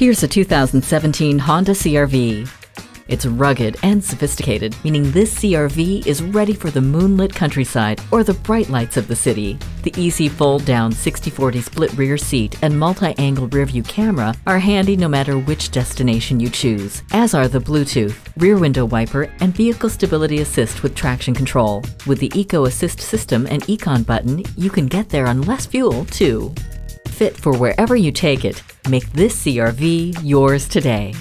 Here's a 2017 Honda CRV. It's rugged and sophisticated, meaning this CRV is ready for the moonlit countryside or the bright lights of the city. The easy fold-down 60-40 split rear seat and multi-angle rearview camera are handy no matter which destination you choose, as are the Bluetooth, rear window wiper, and vehicle stability assist with traction control. With the Eco Assist system and Econ button, you can get there on less fuel, too. Fit for wherever you take it, make this CRV yours today.